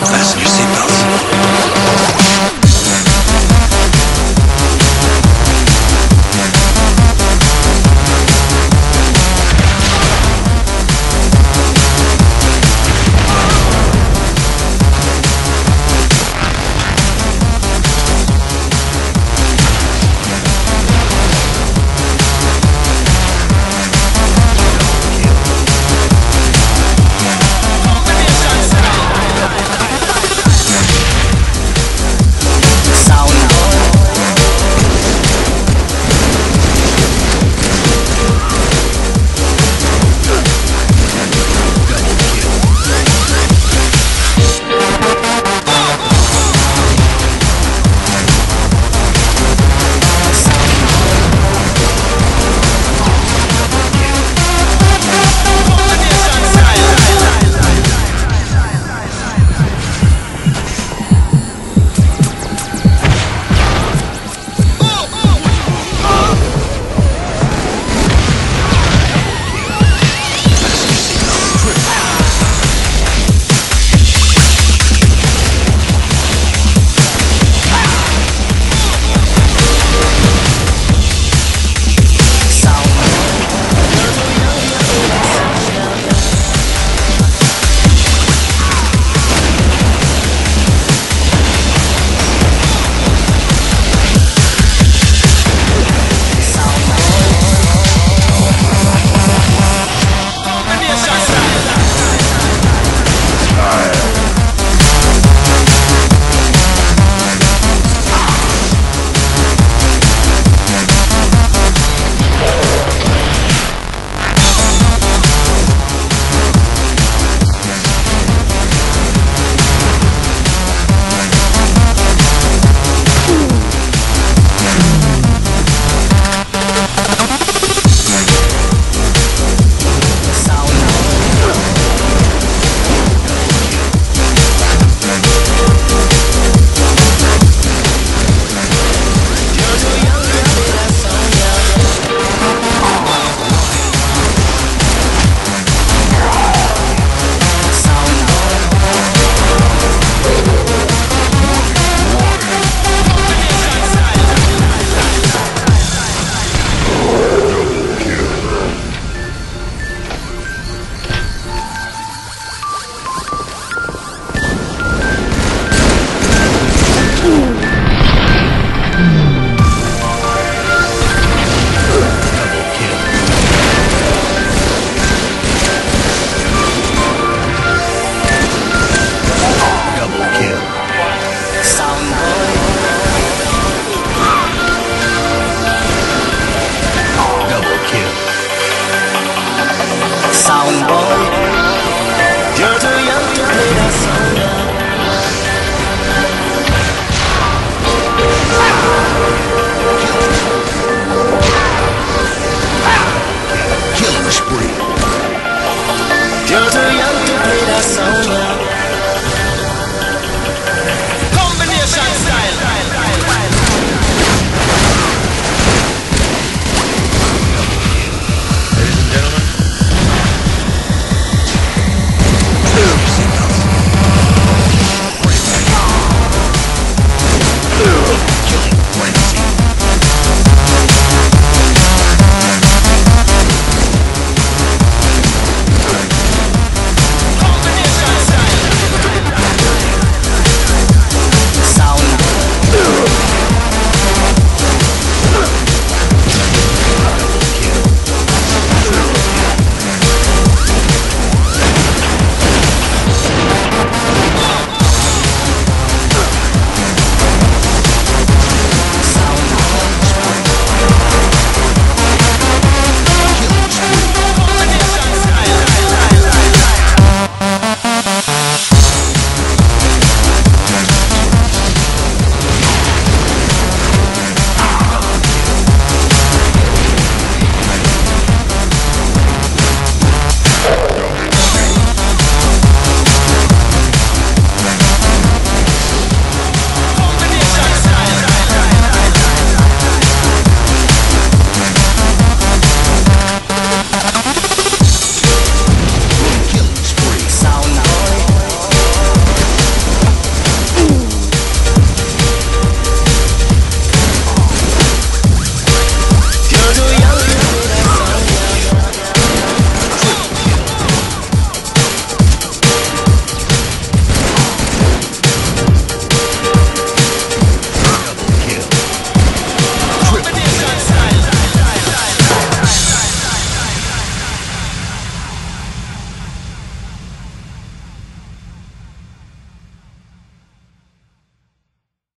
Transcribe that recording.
Fasten your seatbelts.